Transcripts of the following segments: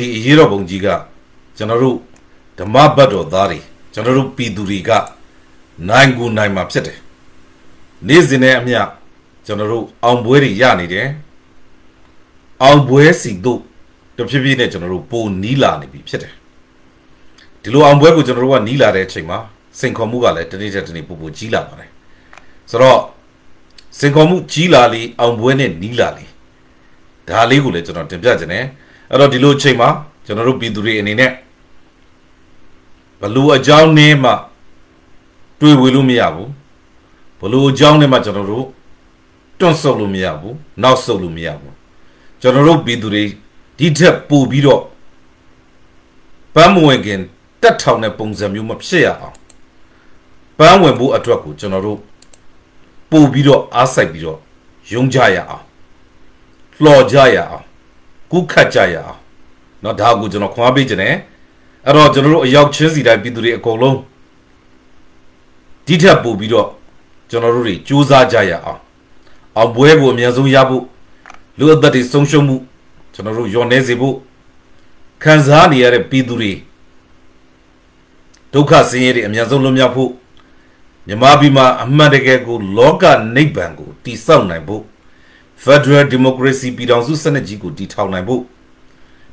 ဒီအရေးတော်ပုံကြီးကကျွန်တော်တို့ဓမ္မဘတ်တော်သားတွေကျွန်တော်တို့ပြည်သူတွေကနိုင်ကိုနိုင်မှာဖြစ်တယ်နေ့စဉ်နဲ့အမျှကျွန်တော်တို့အောင်ပွဲတွေရနေတယ်အောင်ပွဲစီတို့တဖြည်းဖြည်းနဲ့ကျွန်တော်တို့ပိုနီးလာနေပြီဖြစ်တယ်ဒီလိုအောင်ပွဲကိုကျွန်တော်တို့ကနီးလာတဲ့အချိန်မှာစိန်ခေါ်မှုကလည်းတနေ့တစ်နေ့ပိုပိုကြီးလာပါတယ်ဆိုတော့စိန်ခေါ်မှုကြီးလာလေအောင်ပွဲနဲ့နီးလာလေဒါလေးကိုလည်းကျွန်တော်တင်ပြခြင်းနဲ့ အဲ့တော့ဒီလိုအချိန်မှာကျွန်တော်တို့ပြည်သူတွေအနေနဲ့ဘလို့အကြောင်းနည်းမှတွေ့ဝေလို့မရဘူးဘလို့အကြောင်းနည်းမှကျွန်တော်တို့တွန့်ဆုတ်လို့မရဘူးနောက်ဆုတ်လို့မရဘူးကျွန်တော်တို့ပြည်သူတွေဒီထက်ပိုပြီးတော့ပန်းမဝင်ခင်တက်ထောင်တဲ့ပုံစံမျိုးမဖြစ်ရအောင်ပန်းဝင်ဖို့အတွက်ကိုကျွန်တော်တို့ပို့ပြီးတော့အားစိုက်ပြီးတော့ယုံကြရအောင်လှော်ကြရအောင် ကုခတ်ကြရအောင်เนาะဒါကိုကျွန်တော်ခွန်အားပေးခြင်းနဲ့အဲ့တော့ကျွန်တော်တို့အရောက်ချင်းစီတိုင်းပြည်သူတွေအကုန်လုံးဒီထက်ပို့ပြီးတော့ကျွန်တော်တို့တွေစူးစမ်းကြရအောင်အောင်ပွဲကိုအများဆုံးရဖို့လူအသက်တွေဆုံးရှုံးမှုကျွန်တော်တို့ယွန်နေစေဖို့ခံစားနေရတဲ့ပြည်သူတွေဒုက္ခဆင်းရဲတွေအများဆုံးလွတ်မြောက်ဖို့မြမပြည်မှာအမှန်တကယ်ကိုလောကနိဗ္ဗာန်ကိုတည်ဆောက်နိုင်ဖို့ Federal Democracy ပြည်ထောင်စုစနစ်ကြီးကိုတည်ထောင်နိုင်ဖို့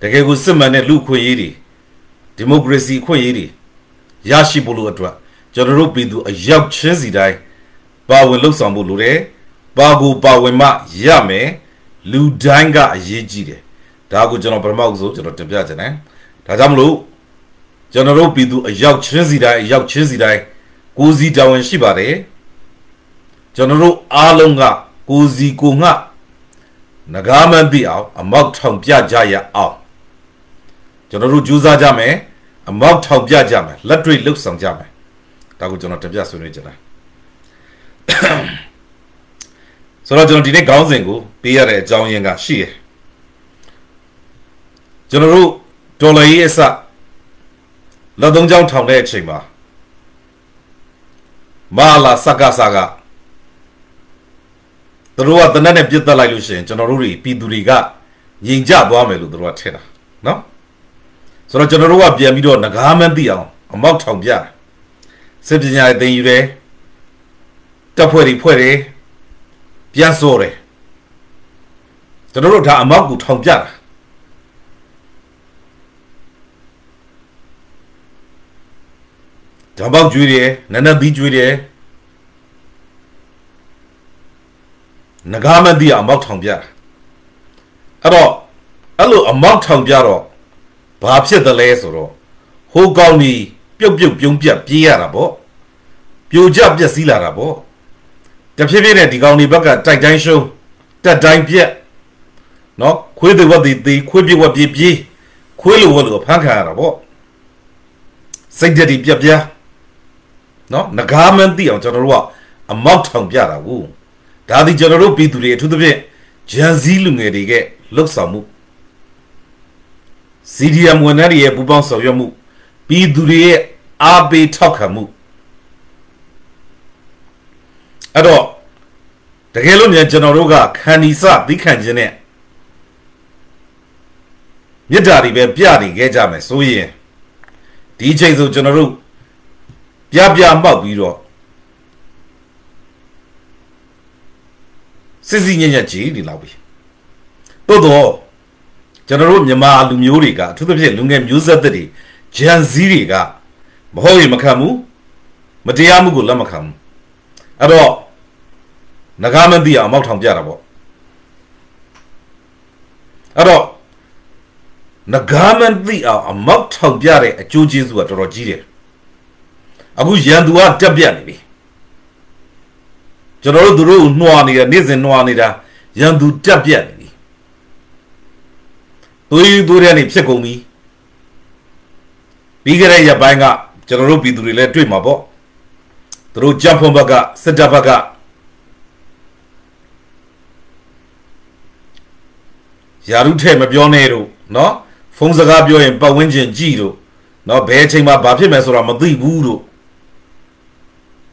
တကယ်ကိုစစ်မှန်တဲ့လူခွင့်ရေးတွေဒီမိုကရေစီခွင့်ရေးတွေရရှိဖို့လို့အတွက်ကျွန်တော်တို့ပြည်သူအရောက်ချင်းစီတိုင်းပါဝင်လှုပ်ဆောင်ဖို့လိုတယ်။ပါကိုပါဝင်မှရမယ်။လူတိုင်းကအရေးကြီးတယ်။ဒါကိုကျွန်တော်ပထမဆုံးကျွန်တော်တင်ပြချင်တယ်။ဒါကြောင့်မလို့ကျွန်တော်တို့ပြည်သူအရောက်ချင်းစီတိုင်းအရောက်ချင်းစီတိုင်းကိုစီတာဝန်ရှိပါတယ်။ကျွန်တော်တို့အားလုံးကကိုစီကိုငှ ငကားမသိအောင်အမောက်ထောင်ပြကြရအောင်ကျွန်တော်တို့ကြိုးစားကြမယ်အမောက်ထောင်ပြကြမယ်လက်တွေ့လှုပ်ဆောင်ကြမယ်ဒါကိုကျွန်တော်တင်ပြဆွေးနွေးကြတာဆိုတော့ကျွန်တော်ဒီနေ့ခေါင်းစဉ်ကိုပေးရတဲ့အကြောင်းရင်းကရှိတယ်ကျွန်တော်တို့ဒေါ်လာရေးအစလက်သုံးချောင်းထောင်တဲ့အချိန်မှာမာလာစကားစကား သူတို့ကတနက်နဲ့ပြစ်တက်လိုက်လို့ရှိရင်ကျွန်တော်တို့တွေပြည်သူတွေကငြိမ်ကြသွားမယ်လို့သူတို့ကထင်တာနော်ဆိုတော့ကျွန်တော်တို့ကပြန်ပြီးတော့ငကားမသိအောင်အမောက်ထောင်ပြစစ်ပညာရေးသင်ယူတယ်တပ်ဖွဲ့တွေဖွဲ့တယ်ပြန်စောတယ်ကျွန်တော်တို့ဒါအမောက်ကိုထောင်ပြတာဓာတ်ပေါက်ကျွေးတယ်နန်းနန်းသီးကျွေးတယ် ငကားမသိအောင်အမောက်ထောင်ပြတာအဲ့တော့အဲ့လိုအမောက်ထောင်ပြတော့ဘာဖြစ်တယ်လဲဆိုတော့ဟိုကောင်းကြီးပြုတ်ပြုတ်ပြုံးပြတ်ပြေးရတာပေါ့ပြိုကျပြက်စီးလာတာပေါ့တဖြည်းဖြည်းနဲ့ဒီကောင်ဒီဘက်ကတိုက်တိုင်းရှုံးတက်တိုင်းပြက်နော်ခွေးတွေဝတ်တွေသေးခွေးပြက်ဝတ်ပြေးပြေးခွေးလိုဝတ်လိုဖမ်းခံရတာပေါ့စိတ်ဓာတ်တွေပြက်ပြားနော်ငကားမန်းသိအောင်ကျွန်တော်တို့ကအမောက်ထောင်ပြတာကို ဒါဒီကျွန်တော်တို့ပြည်သူတွေအထူးသဖြင့်ဂျန်စည်းလူငယ်တွေကလှုပ်ဆောင်မှု CDM ဝန်ထမ်းတွေရဲ့ပူးပေါင်းဆောင်ရွက်မှုပြည်သူတွေရဲ့အားပေးထောက်ခံမှုအဲ့တော့တကယ်လို့မြန်ကျွန်တော်တို့ကခန္ဒီစသီးခံခြင်းနဲ့မြစ်တာတွေပဲပြနေခဲ့ကြမယ်ဆိုရင်ဒီချိန်ဆိုကျွန်တော်တို့ပြပြမောက်ပြီးတော့ စစ်စီညံ့ညံ့ကြည်နေလောက်ပြီတိုးတော့ကျွန်တော်တို့မြန်မာလူမျိုးတွေကအထူးသဖြင့်လူငယ်မျိုးဆက်တွေဂျန်ဇီးတွေကမဟုတ်ရင်မခံဘူးမတရားမှုကိုလက်မခံဘူးအဲ့တော့ငကားမသိအောင်အမောက်ထောင်ပြတာပေါ့အဲ့တော့ငကားမသိအောင်အမောက်ထောင်ပြတဲ့အကျိုးကျေးဇူးကတော်တော်ကြီးတယ်အခုရန်သူကတက်ပြတ်နေပြီ ကျွန်တော်တို့သူတို့နှွာနေတာနေ့စဉ်နှွာနေတာရန်သူတက်ပြတ်နေပြီသွေးသွေးတဲ့နေဖြစ်ကုန်ပြီပြီးကြတဲ့ရပိုင်းကကျွန်တော်တို့ပြည်သူတွေလည်းတွေ့မှာပေါ့သူတို့ကြံ့ဖွန်ဘက်ကစစ်တပ်ဘက်ကယာရုထဲမပြောနဲ့တို့နော်ဖုန်းစကားပြောရင်ပတ်ဝန်းကျင်ကြည့်တို့နော်ဘယ်အချိန်မှာဘာဖြစ်မယ်ဆိုတာမသိဘူးတို့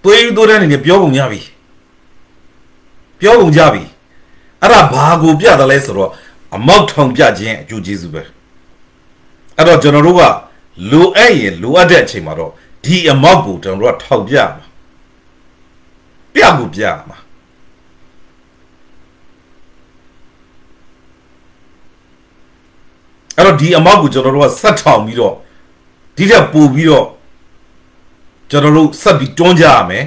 သွေးသွေးတဲ့နေနဲ့ပြောကုန်ကြပြီ ပြောကုန်ကြပြီအဲ့ဒါဘာကိုပြတယ်လဲဆိုတော့အမောက်ထောင်ပြခြင်းအကျိုးကျေးဇူးပဲအဲ့တော့ကျွန်တော်တို့ကလိုအပ်ရင်လိုအပ်တဲ့အချိန်မှာတော့ဒီအမောက်ကိုကျွန်တော်တို့ကထောက်ပြမှာပြကိုပြမှာအဲ့တော့ဒီအမောက်ကိုကျွန်တော်တို့ကဆက်ထောင်ပြီးတော့ဒီထက်ပိုပြီးတော့ကျွန်တော်တို့ဆက်ပြီးတွန်းကြရမယ်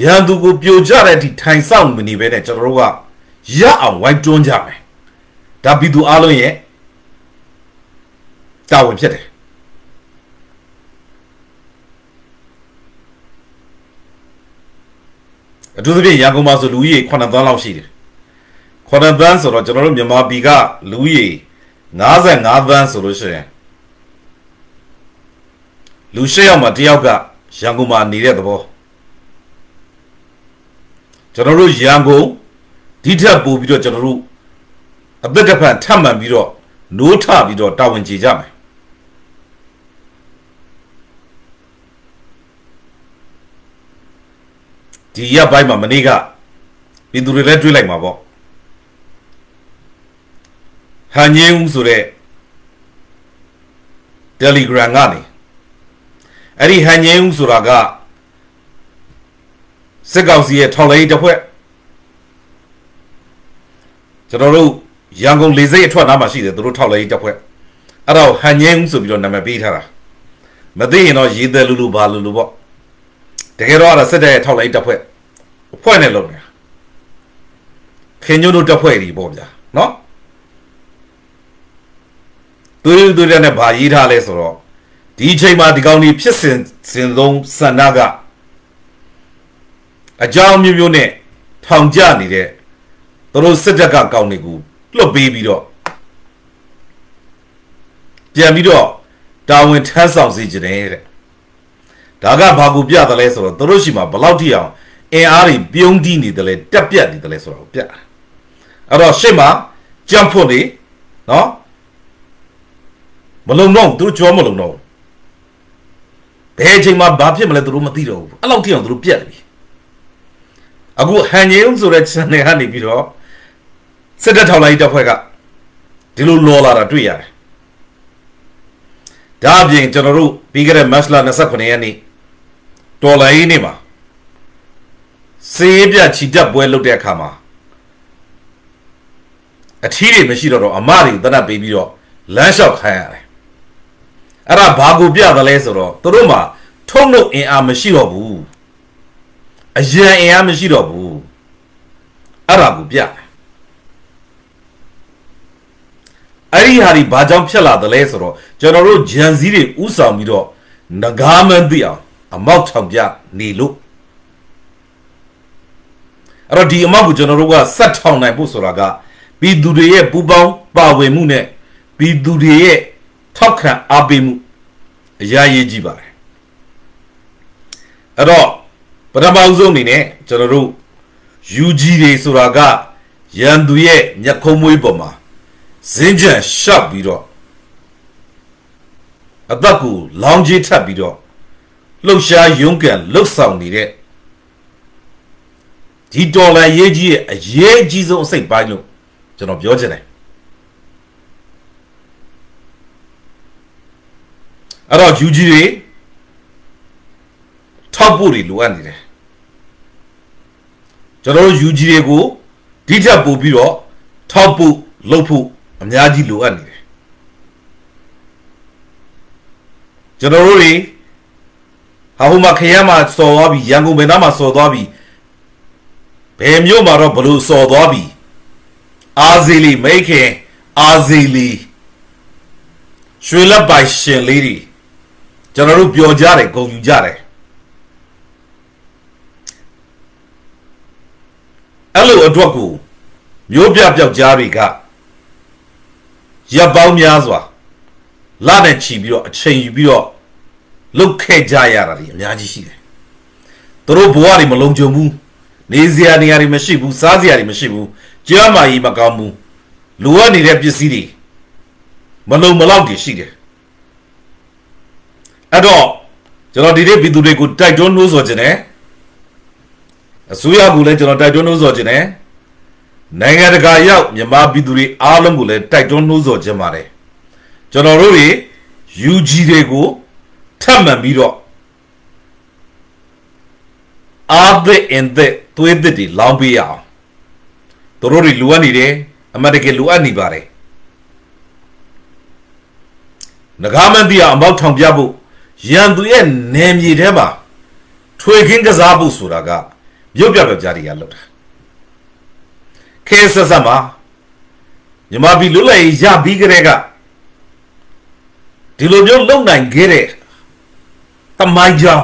ရန်သူကိုပြိုကျတဲ့အထိထိုင်ဆောင်မနေပဲနဲ့ကျွန်တော်တို့ကရအောင်ဝိုင်းတွန်းကြမယ်ဒါပြည်သူအလုံးရဲ့တာဝန်ဖြစ်တယ်အထူးသဖြင့်ရန်ကုန်မှာဆိုလူကြီး9သန်းလောက်ရှိတယ်9သန်းဆိုတော့ကျွန်တော်တို့မြန်မာပြည်ကလူကြီး55သန်းဆိုလို့ရှိရင်လူ၈ယောက်မှာတစ်ယောက်ကရန်ကုန်မှာနေတဲ့သဘော ကျွန်တော်တို့ရန်ကုန်ဒီထက်ပိုပြီးတော့ကျွန်တော်တို့အသက်တစ်ဖန်ထပ်မှန်ပြီးတော့နိုးထပြီးတော့တာဝန်ကျေကြမယ်ဒီရက်ပိုင်းမှာမနေ့ကပြည်သူတွေလည်းတွေးလိုက်မှာပေါ့ဟန်ငင်းဦးဆိုတဲ့ Telegram ကနေအဲ့ဒီဟန်ငင်းဦးဆိုတာက စစ်ကောင်စီရဲ့ထောက်လှမ်းရေးတပ်ဖွဲ့ကျွန်တော်တို့ရန်ကုန်လေဆိပ်အထွက်နားမှာရှိတယ်သူတို့ထောက်လှမ်းရေးတပ်ဖွဲ့အဲ့တော့ဟန်ငင်းဦးဆိုပြီးတော့နာမည်ပေးထားတာမသိရင်တော့ရေးတယ်လူလူဘာလူလူပေါ့တကယ်တော့အဲ့ဒါစစ်တပ်ရဲ့ထောက်လှမ်းရေးတပ်ဖွဲ့အဖွဲ့နဲ့လုပ်နေတာခင်ညို့တို့တပ်ဖွဲ့တွေပေါ့ဗျာနော်သူတို့တွေနဲ့ဗာရေးထားလဲဆိုတော့ဒီအချိန်မှာဒီကောင်ကြီးဖြစ်စဉ်စဉ်ဆုံးစန္ဒက အကြောင်းမျိုးမျိုးနဲ့ထောင်ကျနေတဲ့သူတို့စစ်တပ်ကကောင်းတွေကိုလွတ်ပေးပြီးတော့ပြန်ပြီးတော့တာဝန်ထမ်းဆောင်စေခြင်းတဲ့ဒါကဘာကိုပြတယ်လဲဆိုတော့သူတို့ရှိမှာဘလောက်ထိအောင်အင်အားတွေပြုံးတီးနေတယ်လဲတက်ပြတ်နေတယ်လဲဆိုတော့ပြအဲ့တော့ရှေ့မှာကြံ့ဖွတ်နေနော်မလုံတော့သူတို့ကြောမလုံတော့ဘယ်အချိန်မှာဘာဖြစ်မလဲသူတို့မသိတော့ဘူးအဲ့လောက်ထိအောင်သူတို့ပြတ်နေပြီ အခုဟန်ငင်းဆိုတဲ့ channel ကနေပြီးတော့စစ်တပ်ထောက်လိုက်တပ်ဖွဲ့ကဒီလိုလော်လာတာတွေ့ရတယ်ဒါအပြင်ကျွန်တော်တို့ပြီးခဲ့တဲ့ match လ29ရက်နေ့တော်လိုင်းနေ့မှာစေးပြချီတက်ပွဲလုပ်တဲ့အခါမှာအထီးတွေမရှိတော့တော့အမတွေတနတ်ပေးပြီးတော့လမ်းလျှောက်ခိုင်းရတယ်အဲ့ဒါဘာကိုပြသလဲဆိုတော့သူတို့မှာထုံနှုတ်အင်အားမရှိတော့ဘူး အရန်အင်အားမရှိတော့ဘူးအဲ့ဒါကိုပြတယ်အဲ့ဒီဟာဒီဘာကြောင့်ဖြစ်လာသလဲဆိုတော့ကျွန်တော်တို့ဂျန်စည်းတွေဥဆောင်ပြီးတော့ငကားမန်းသိအောင်အမောက်ထောင်ပြနေလို့အဲ့တော့ဒီအမောက်ကိုကျွန်တော်တို့ကဆက်ထောင်နိုင်ဖို့ဆိုတာကပြည်သူတွေရဲ့ပူပေါင်းပါဝင်မှုနဲ့ပြည်သူတွေရဲ့ထောက်ခံအားပေးမှုအရာရေးကြည့်ပါတယ်အဲ့တော့ ပထမဆုံးအနေနဲ့ကျွန်တော်တို့ UG တွေဆိုတာကရန်သူရဲ့မျက်ခုံးမွေးပေါ်မှာဇင်းကြံရှော့ပြီးတော့အသက်ကိုလောင်းကြီးထပ်ပြီးတော့လှုပ်ရှားရုန်းကန်လှုပ်ဆောင်နေတဲ့ဒီဒေါ်လာရေးကြီးရဲ့အရေးအကြီးဆုံးအစိတ်ပိုင်းလို့ကျွန်တော်ပြောချင်တယ်အဲ့တော့ UG တွေထောက်ဖို့တွေလိုအပ်နေတယ် ကျွန်တော်တို့ UG တွေကိုဒီထက်ပိုပြီးတော့ထောက်ဖို့လုပ်ဖို့အများကြီးလိုအပ်နေတယ်ကျွန်တော်တို့တွေဟာဟိုမှာခရမ်းမှာစော်သွားပြီရန်ကုန်ဘယ်နားမှာစော်သွားပြီဘယ်မြို့မှာတော့ဘလို့စော်သွားပြီအာဇီလီမိခင်အာဇီလီရွှေလက်ပိုင်ရှင်လေးတွေကျွန်တော်တို့ပျော်ကြတယ်ဂုဏ်ယူကြတယ် အဲ့လိုအတွက်ကိုမျိုးပြပြောက်ကြားတွေကရပ်ပေါင်းများစွာလနဲ့ချီပြီးတော့အချိန်ယူပြီးတော့လုတ်ခဲ့ကြရတာတွေအများကြီးရှိတယ်သူတို့ဘဝတွေမလုံးကြုံဘူးနေစရာနေရာတွေမရှိဘူးစားစရာတွေမရှိဘူးကြမ်းမာကြီးမကောင်းဘူးလိုအပ်နေတဲ့ပစ္စည်းတွေမလုံမလောက်တွေရှိတယ်အဲ့တော့ကျွန်တော်ဒီနေ့ပြည်သူတွေကိုတိုက်တွန်းနှိုးဆော်ခြင်းနဲ့ အစိုးရကလည်းကျွန်တော်တိုက်တွန်းနှိုးဆော်ခြင်းနဲ့နိုင်ငံတကာရောက်မြန်မာပြည်သူတွေအားလုံးကိုလည်းတိုက်တွန်းနှိုးဆော်ခြင်းပါတယ်ကျွန်တော်တို့တွေ UG တွေကိုထပ်မံပြီးတော့အားသစ်အင်သစ်သွေးသစ်တွေလောင်းပေးရအောင်တို့တို့တွေလိုအပ်နေတယ်အမတ်တကယ်လိုအပ်နေပါတယ်ငကားမန်းတီးအောင်အမောက်ထောင်ပြဖို့ရန်သူရဲ့နယ်မြေထဲမှာထွေခင်းကစားဖို့ဆိုတာက မြုပ်ပြပြကြားတွေကလောက်တာခဲဆက်ဆက်မှာမြမပြည်လွတ်လပ်ရေးရပြီးကြတဲ့ကဒီလိုမျိုးလုံနိုင်ခဲ့တဲ့တမိုင်းကြောင်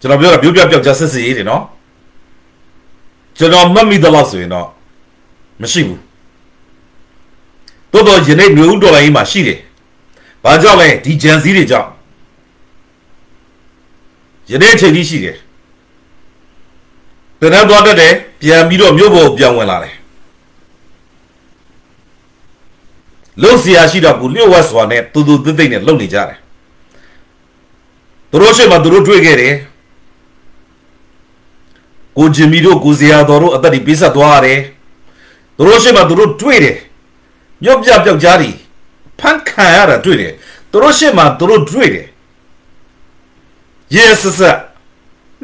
ကျွန်တော်ပြောတာပြိုးပြပြောက်ကြားဆက်စစ်ရေးတယ်နော်ကျွန်တော်မှတ်မိသလောက်ဆိုရင်တော့မရှိဘူးတိုးတော့ယနေ့မျိုးဦးဒေါ်လာကြီးမှာရှိတယ်ဘာကြောင့်လဲဒီဂျန်စီးတွေကြောင့်ယနေ့အချိန်ကြီးရှိတယ် တနက်သွားတတ်တယ်ပြန်ပြီးတော့မြို့ပေါ်ပြန်ဝင်လာတယ်လုံးစီယာရှိတော့ကိုလျှို့ဝှက်စွာနဲ့တူတူသိသိနဲ့လုံနေကြတယ်သူတို့ရှိမှသူတို့တွေ့ခဲ့တယ်ကိုဂျင်မီတို့ကိုဇေယျတော်တို့အသက်တွေပေးဆက်သွားရတယ်သူတို့ရှိမှသူတို့တွေ့တယ်မြုပ်ပြပြောက်ကြားတွေဖန်ခံရတာတွေ့တယ်သူတို့ရှိမှသူတို့တွေ့တယ်ရဲဆဆ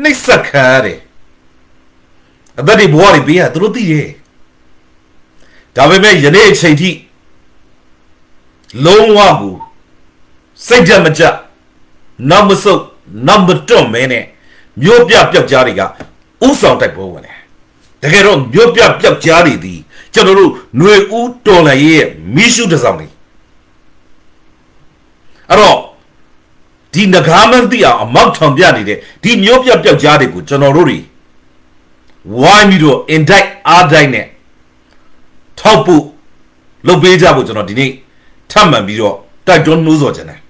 နှိပ်စက်ခံရတယ် အသက်တွေဘဝတွေပေးရသူတို့သိတယ်ဒါပေမဲ့ယနေ့အချိန်ထိလုံးဝကိုစိတ်ကြမကြနောက်မဆုတ်နောက်မတွန့်မဲနဲ့မြို့ပြပြောက်ကြားတွေကဥဆောင်တိုက်ပွဲဝင်တယ်တကယ်တော့မြို့ပြပြောက်ကြားတွေဒီကျွန်တော်တို့ຫນွေဦးတော်လန်ရဲ့မိရှုတစ်ဆောင်တွေအဲ့တော့ဒီငကားမန်းတိအောင်အမောက်ထောင်ပြနေတဲ့ဒီမြို့ပြပြောက်ကြားတွေကိုကျွန်တော်တို့တွေ ဝိုင်းပြီးတော့ indict အားတိုင်းနဲ့ထောက်ဖို့လုပ်ပေးကြဖို့ကျွန်တော်ဒီနေ့ထပ်မံပြီးတော့တိုက်တွန်းနှိုးဆော်ချင်တယ်